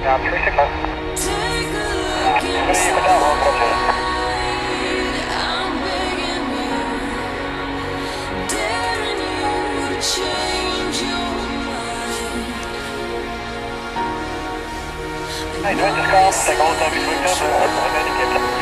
Now, three signal. Three, Bravo, call, take all the time between them, and then you get them.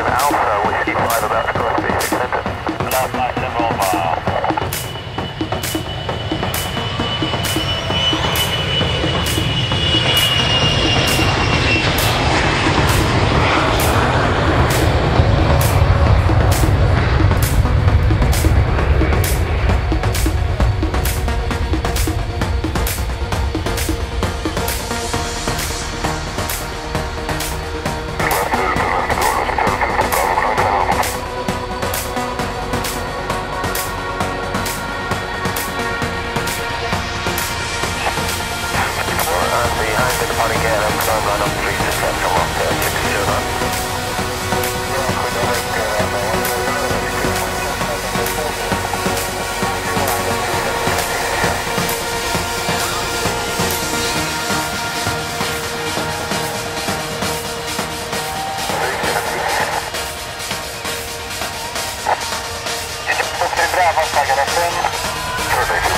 Alpha, whiskey 5 about to cross Harigärden, Sörmland och Bryssel centrum upp Perfect.